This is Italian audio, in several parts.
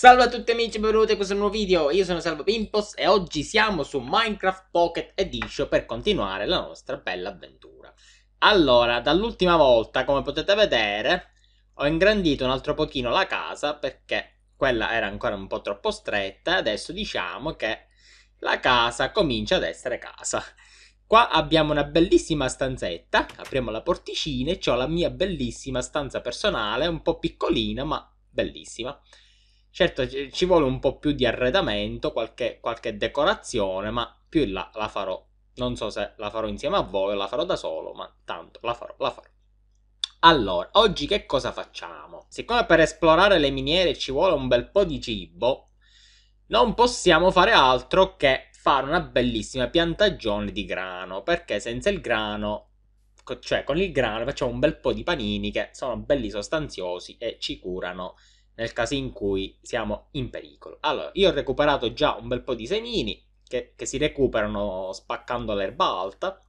Salve a tutti amici e benvenuti a questo nuovo video, io sono Salvo Pimpos e oggi siamo su Minecraft Pocket Edition per continuare la nostra bella avventura. Allora, dall'ultima volta, come potete vedere, ho ingrandito un altro pochino la casa perché quella era ancora un po' troppo stretta e adesso diciamo che la casa comincia ad essere casa. Qua abbiamo una bellissima stanzetta, apriamo la porticina e ho la mia bellissima stanza personale, un po' piccolina ma bellissima. Certo ci vuole un po' più di arredamento, qualche, qualche decorazione, ma più in là la farò. Non so se la farò insieme a voi o la farò da solo, ma tanto la farò, la farò. Allora, oggi che cosa facciamo? Siccome per esplorare le miniere ci vuole un bel po' di cibo, non possiamo fare altro che fare una bellissima piantagione di grano, perché senza il grano, cioè con il grano facciamo un bel po' di panini che sono belli sostanziosi e ci curano nel caso in cui siamo in pericolo. Allora, io ho recuperato già un bel po' di semini che, che si recuperano spaccando l'erba alta.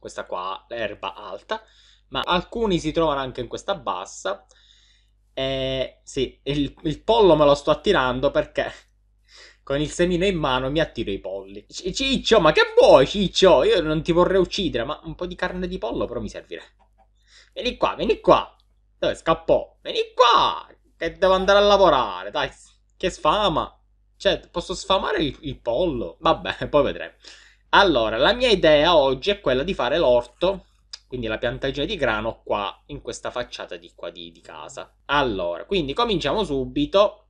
Questa qua, l'erba alta. Ma alcuni si trovano anche in questa bassa. E sì, il, il pollo me lo sto attirando perché con il semino in mano mi attiro i polli. C Ciccio, ma che vuoi, Ciccio? Io non ti vorrei uccidere, ma un po' di carne di pollo però mi servirà. Vieni qua, vieni qua. Dove scappò? Vieni qua. Che devo andare a lavorare, dai. Che sfama. Cioè, posso sfamare il, il pollo? Vabbè, poi vedremo. Allora, la mia idea oggi è quella di fare l'orto, quindi la piantagione di grano qua, in questa facciata di qua di, di casa. Allora, quindi cominciamo subito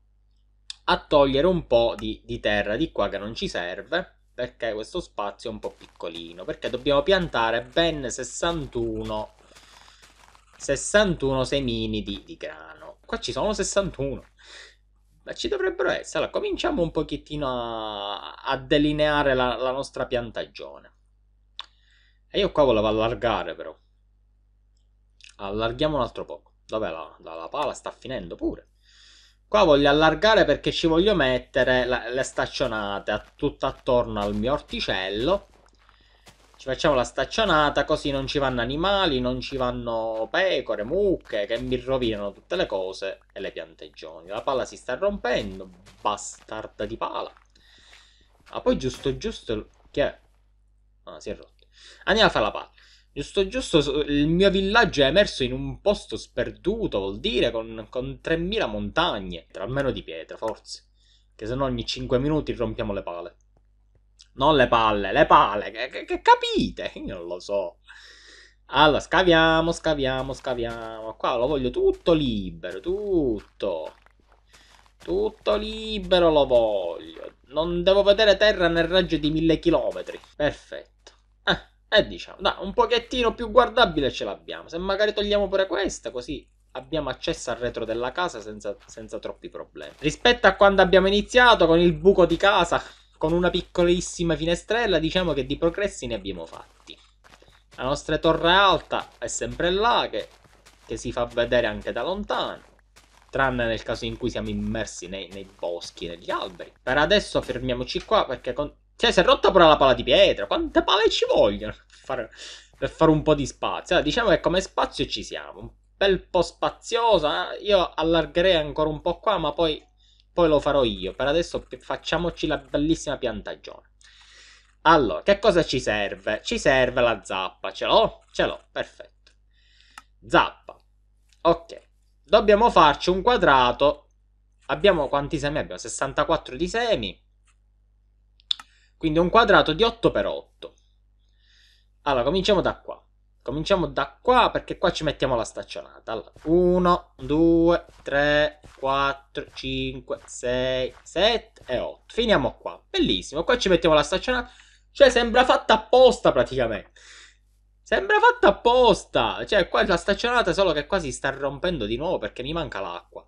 a togliere un po' di, di terra di qua che non ci serve, perché questo spazio è un po' piccolino, perché dobbiamo piantare ben 61 61 semini di, di grano. Qua ci sono 61. Ma ci dovrebbero essere. Allora, cominciamo un pochettino a, a delineare la, la, nostra piantagione. E io qua volevo allargare, però. Allarghiamo un altro po'. Dov'è la, la, la pala? Sta finendo pure. Qua voglio allargare perché ci voglio mettere la, le staccionate tutto attorno al mio orticello ci facciamo la staccionata così non ci vanno animali, non ci vanno pecore, mucche che mi rovinano tutte le cose e le pianteggioni. La palla si sta rompendo, bastarda di pala. Ma poi giusto giusto... Che è? Ah, si è rotto. Andiamo a fare la palla. Giusto giusto il mio villaggio è emerso in un posto sperduto, vuol dire con, con 3000 montagne. Almeno di pietra, forse. Che se no ogni 5 minuti rompiamo le pale. Non le palle, le pale, che, che, che capite? Non lo so. Allora, scaviamo, scaviamo, scaviamo. Qua lo voglio tutto libero, tutto. Tutto libero lo voglio. Non devo vedere terra nel raggio di mille chilometri. Perfetto. Eh, e diciamo, dai, un pochettino più guardabile ce l'abbiamo. Se magari togliamo pure questa, così abbiamo accesso al retro della casa senza, senza troppi problemi. Rispetto a quando abbiamo iniziato con il buco di casa, con una piccolissima finestrella diciamo che di progressi ne abbiamo fatti. La nostra torre alta è sempre là, che, che si fa vedere anche da lontano. Tranne nel caso in cui siamo immersi nei, nei boschi, negli alberi. Per adesso fermiamoci qua perché... Con... Cioè, si è rotta pure la pala di pietra. Quante pale ci vogliono per fare, per fare un po' di spazio? Allora, diciamo che come spazio ci siamo. Un bel po' spazioso. Eh? Io allargherei ancora un po' qua, ma poi poi lo farò io. Per adesso facciamoci la bellissima piantagione. Allora, che cosa ci serve? Ci serve la zappa. Ce l'ho? Ce l'ho, perfetto. Zappa. Ok. Dobbiamo farci un quadrato. Abbiamo quanti semi abbiamo? 64 di semi. Quindi un quadrato di 8 per 8. Allora, cominciamo da qua. Cominciamo da qua perché qua ci mettiamo la staccionata. Allora, 1, 2, 3, 4, 5, 6, 7 e 8. Finiamo qua. Bellissimo. Qua ci mettiamo la staccionata. Cioè, sembra fatta apposta praticamente. Sembra fatta apposta. Cioè, qua la staccionata, solo che qua si sta rompendo di nuovo perché mi manca l'acqua.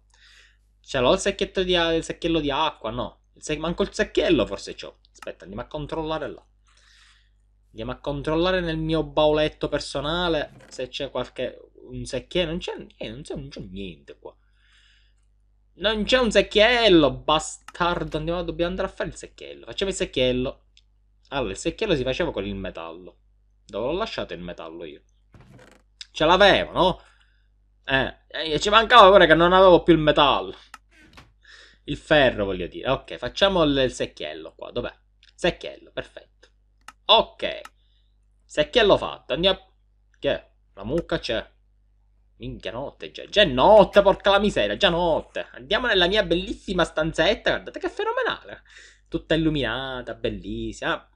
Ce l'ho il secchietto di, il secchiello di acqua? No. Il manco il secchiello forse c'ho. Aspetta, andiamo a controllare là. Andiamo a controllare nel mio bauletto personale se c'è qualche... un secchiello. Non c'è eh, non c'è, niente qua. Non c'è un secchiello, bastardo. Andiamo, dobbiamo andare a fare il secchiello. Facciamo il secchiello. Allora, il secchiello si faceva con il metallo. Dove l'ho lasciato il metallo io? Ce l'avevo, no? Eh, ci mancava pure che non avevo più il metallo. Il ferro, voglio dire. Ok, facciamo il secchiello qua. Dov'è? Secchiello, perfetto. Ok. Secchiello fatto. Andiamo... Che è? La mucca c'è. Minchia notte, già. Già notte, porca la miseria, già notte. Andiamo nella mia bellissima stanzetta. Guardate che fenomenale. Tutta illuminata, bellissima.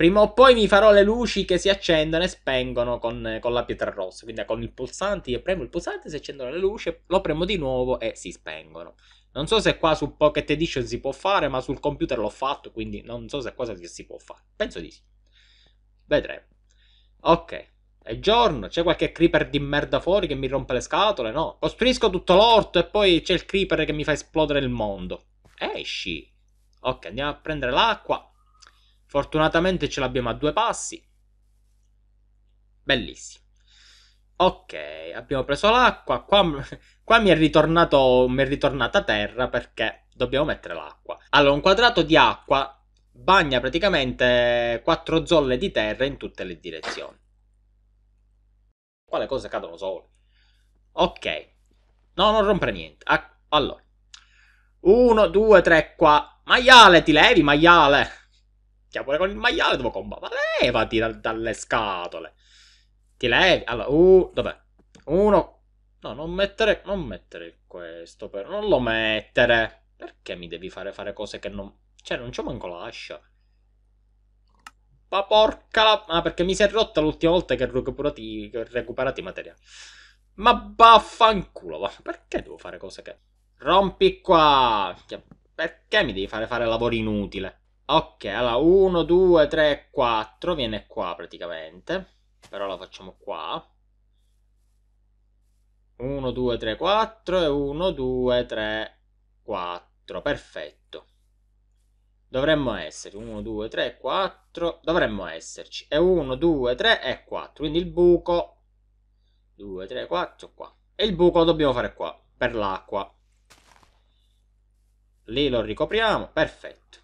Prima o poi mi farò le luci che si accendono e spengono con, con, la pietra rossa. Quindi con il pulsante, io premo il pulsante, si accendono le luci, lo premo di nuovo e si spengono. Non so se qua su Pocket Edition si può fare, ma sul computer l'ho fatto, quindi non so se cosa si può fare. Penso di sì. Vedremo. Ok. È giorno, c'è qualche creeper di merda fuori che mi rompe le scatole? No. Costruisco tutto l'orto e poi c'è il creeper che mi fa esplodere il mondo. Esci. Ok, andiamo a prendere l'acqua. Fortunatamente ce l'abbiamo a due passi. Bellissimo. Ok, abbiamo preso l'acqua. Qua, qua mi, è ritornato, mi è ritornata terra perché dobbiamo mettere l'acqua. Allora, un quadrato di acqua bagna praticamente 4 zolle di terra in tutte le direzioni. Qua le cose cadono sole. Ok. No, non rompere niente. Allora. 1, 2, 3, qua. Maiale, ti levi, maiale. Cioè, pure con il maiale devo combattere. Levati da, dalle scatole. Ti levi. Allora, uh, dov'è? Uno. No, non mettere. Non mettere questo, però. Non lo mettere. Perché mi devi fare fare cose che non. Cioè, non c'ho manco l'ascia. Ma porca la... Ah, perché mi si è rotta l'ultima volta che ho recuperato i materiali. Ma vaffanculo, va. Perché devo fare cose che... Rompi qua! Perché mi devi fare fare lavoro inutile? Ok, allora 1, 2, 3, 4 viene qua praticamente. Però la facciamo qua. 1, 2, 3, 4 e 1, 2, 3, 4. Perfetto. Dovremmo essere 1, 2, 3, 4. Dovremmo esserci. E 1, 2, 3 e 4. Quindi il buco 2, 3, 4 qua. E il buco lo dobbiamo fare qua, per l'acqua. Lì lo ricopriamo, perfetto.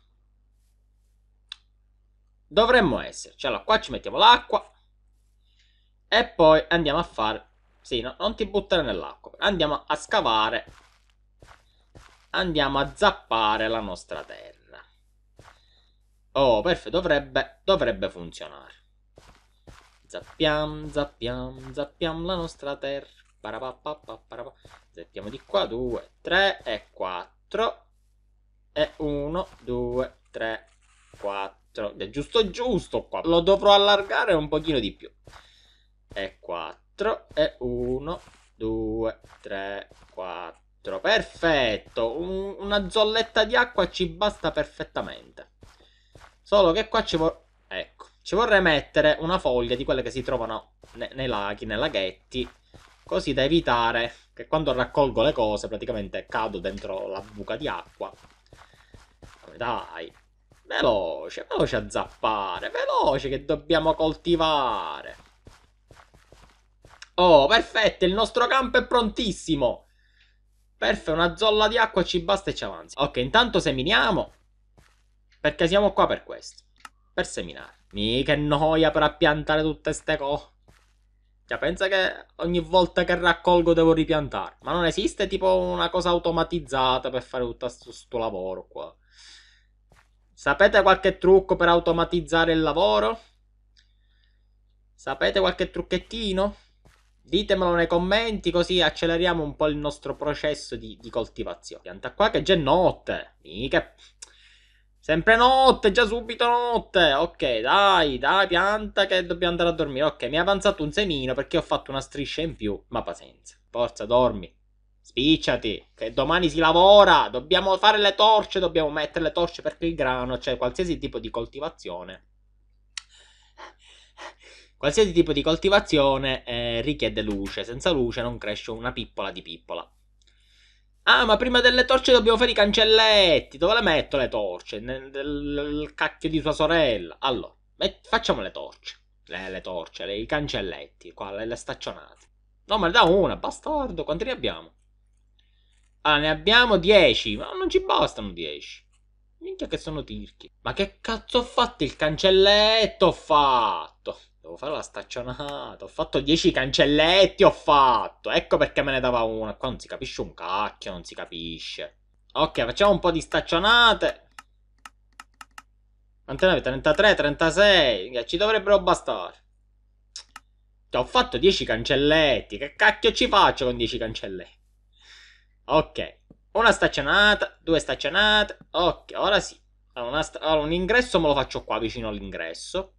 Dovremmo esserci. Allora, qua ci mettiamo l'acqua. E poi andiamo a fare... Sì, no, non ti buttare nell'acqua. Andiamo a scavare. Andiamo a zappare la nostra terra. Oh, perfetto. Dovrebbe, dovrebbe funzionare. Zappiam, zappiam, zappiam la nostra terra. Zappiamo di qua. 2, 3 e 4. E 1, 2, 3, 4 è giusto giusto qua. Lo dovrò allargare un pochino di più. E 4, e 1, 2, 3, 4. Perfetto. Un, una zolletta di acqua ci basta perfettamente. Solo che qua ci vorrei... Ecco. Ci vorrei mettere una foglia di quelle che si trovano ne nei laghi, nei laghetti. Così da evitare che quando raccolgo le cose praticamente cado dentro la buca di acqua. Dai. Veloce, veloce a zappare, veloce che dobbiamo coltivare. Oh, perfetto, il nostro campo è prontissimo. Perfetto, una zolla di acqua ci basta e ci avanza. Ok, intanto seminiamo. Perché siamo qua per questo. Per seminare. Mica noia per appiantare tutte ste cose. Cioè, pensa che ogni volta che raccolgo devo ripiantare. Ma non esiste tipo una cosa automatizzata per fare tutto questo lavoro qua. Sapete qualche trucco per automatizzare il lavoro? Sapete qualche trucchettino? Ditemelo nei commenti così acceleriamo un po' il nostro processo di, di coltivazione. Pianta qua che già è notte. Mica... Sempre notte, già subito notte. Ok, dai, dai, pianta che dobbiamo andare a dormire. Ok, mi è avanzato un semino perché ho fatto una striscia in più. Ma pazienza. Forza, dormi. Spicciati, che domani si lavora, dobbiamo fare le torce, dobbiamo mettere le torce perché il grano, cioè qualsiasi tipo di coltivazione. Qualsiasi tipo di coltivazione eh, richiede luce, senza luce non cresce una pippola di pippola. Ah, ma prima delle torce dobbiamo fare i cancelletti. Dove le metto le torce? Nel, nel cacchio di sua sorella. Allora, met- facciamo le torce. Le, le torce, le, i cancelletti, qua, le, le staccionate. No, ma ne da una, bastardo. Quanti ne abbiamo? Ah, ne abbiamo 10. Ma non ci bastano 10. Minchia che sono tirchi. Ma che cazzo ho fatto? Il cancelletto ho fatto. Devo fare la staccionata. Ho fatto 10 cancelletti, ho fatto. Ecco perché me ne dava una. Qua non si capisce un cacchio, non si capisce. Ok, facciamo un po' di staccionate. Quante avete? 33, 36. Ci dovrebbero bastare. Ti ho fatto 10 cancelletti. Che cacchio ci faccio con 10 cancelletti? Ok. Una staccionata, due staccionate. Ok, ora sì. Allora, un ingresso me lo faccio qua, vicino all'ingresso.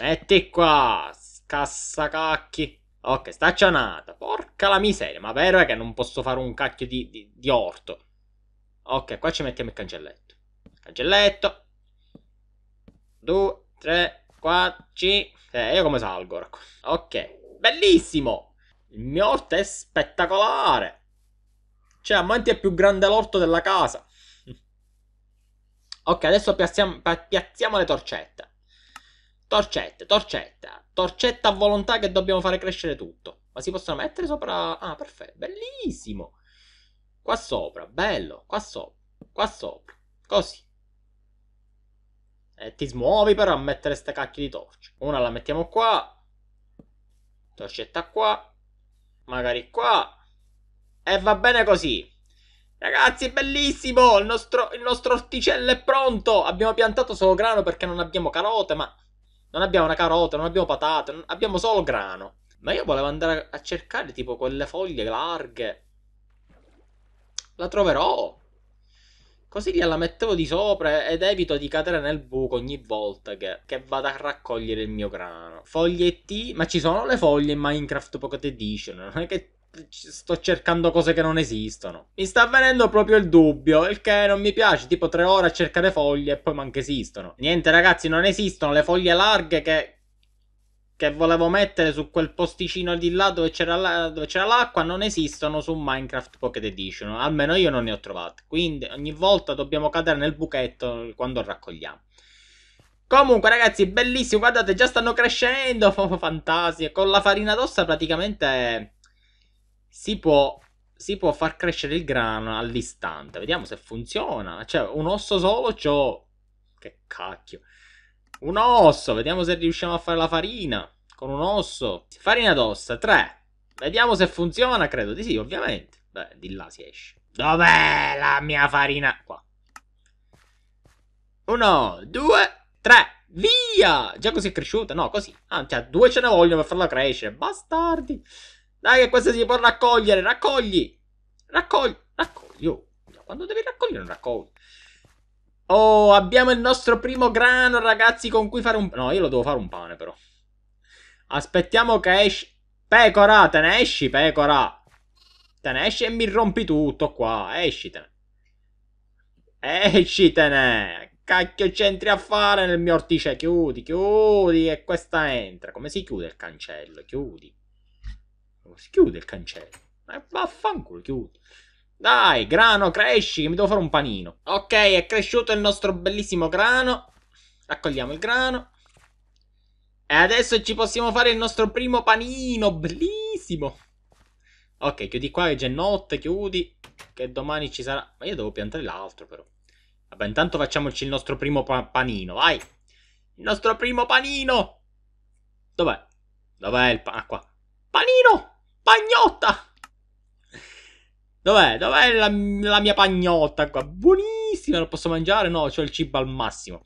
Metti qua. Scassacacchi. Ok, staccionata. Porca la miseria. Ma vero è che non posso fare un cacchio di, di, di orto. Ok, qua ci mettiamo il cancelletto. Cancelletto. 2, 3, 4, 5. Eh, io come salgo? Ok, bellissimo. Il mio orto è spettacolare. Cioè, a Manti è più grande l'orto della casa. Ok, adesso piazziamo, piazziamo le torcette. Torcette, torcetta. Torcetta a volontà che dobbiamo fare crescere tutto. Ma si possono mettere sopra... Ah, perfetto. Bellissimo. Qua sopra. Bello. Qua sopra. Qua sopra. Così. E ti smuovi però a mettere ste cacchio di torce. Una la mettiamo qua. Torcetta qua. Magari qua. E va bene così. Ragazzi, bellissimo! Il nostro, il nostro orticello è pronto! Abbiamo piantato solo grano perché non abbiamo carote, ma non abbiamo una carota, non abbiamo patate, abbiamo solo grano. Ma io volevo andare a cercare tipo quelle foglie larghe. La troverò. Così gliela mettevo di sopra ed evito di cadere nel buco ogni volta che, che vado a raccogliere il mio grano. Foglie T, ma ci sono le foglie in Minecraft Pocket Edition, non è che sto cercando cose che non esistono. Mi sta venendo proprio il dubbio, il che non mi piace, tipo tre ore a cercare foglie e poi manca esistono. Niente ragazzi, non esistono le foglie larghe che che volevo mettere su quel posticino di là dove c'era, l'acqua non esistono su Minecraft Pocket Edition. Almeno io non ne ho trovate. Quindi ogni volta dobbiamo cadere nel buchetto quando raccogliamo. Comunque ragazzi, bellissimo, guardate, già stanno crescendo, fantasia. Con la farina d'ossa praticamente si può, si può far crescere il grano all'istante. Vediamo se funziona. Cioè, un osso solo c'ho... Che cacchio. Un osso. Vediamo se riusciamo a fare la farina. Con un osso. Farina d'ossa. 3. Vediamo se funziona. Credo di sì, ovviamente. Beh, di là si esce. Dov'è la mia farina? Qua. Uno, due, tre. Via! Già così è cresciuta? No, così. Ah, cioè, due ce ne voglio per farla crescere. Bastardi. Dai, che questa si può raccogliere. Raccogli. Raccogli. Raccogli. Oh, quando devi raccogliere, raccogli. Oh, abbiamo il nostro primo grano, ragazzi, con cui fare un... No, io lo devo fare un pane, però. Aspettiamo che esci... Pecora, te ne esci, pecora. Te ne esci e mi rompi tutto qua. Escitene. Escitene. Cacchio c'entri a fare nel mio ortice? Chiudi, chiudi e questa entra. Come si chiude il cancello? Chiudi. Come si chiude il cancello? Eh, vaffanculo, chiudi. Dai, grano, cresci, che mi devo fare un panino. Ok, è cresciuto il nostro bellissimo grano. Raccogliamo il grano. E adesso ci possiamo fare il nostro primo panino, bellissimo. Ok, chiudi qua che c'è notte, chiudi. Che domani ci sarà... Ma io devo piantare l'altro però. Vabbè, intanto facciamoci il nostro primo pa panino, vai. Il nostro primo panino. Dov'è? Dov'è il panino? Ah, qua. Panino! Pagnotta! Dov'è? Dov'è la, la, mia pagnotta qua? Buonissima, lo posso mangiare? No, c'ho il cibo al massimo.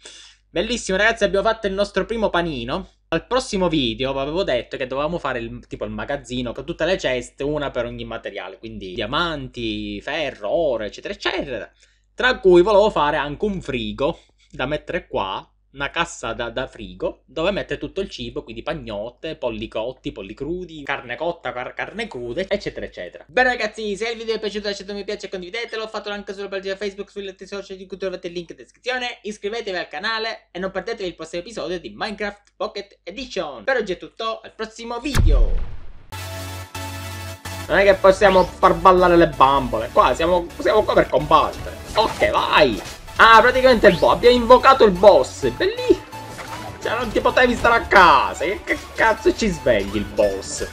Bellissimo, ragazzi, abbiamo fatto il nostro primo panino. Al prossimo video vi avevo detto che dovevamo fare il, tipo il magazzino con tutte le ceste, una per ogni materiale, quindi diamanti, ferro, oro, eccetera, eccetera. Tra cui volevo fare anche un frigo da mettere qua, una cassa da, da, frigo dove mette tutto il cibo, quindi pagnotte, polli cotti, polli crudi, carne cotta, car carne crude, eccetera, eccetera. Bene ragazzi, se il video vi è piaciuto lasciate un mi piace e condividetelo, fatelo anche sulla pagina Facebook, sulle reti social di cui trovate il link in descrizione, iscrivetevi al canale e non perdetevi il prossimo episodio di Minecraft Pocket Edition. Per oggi è tutto, al prossimo video! Non è che possiamo far ballare le bambole, qua siamo, siamo qua per combattere. Ok, vai! Ah, praticamente il boss. Abbiamo invocato il boss. Bellissimo. Cioè, non ti potevi stare a casa. Che, cazzo ci svegli il boss?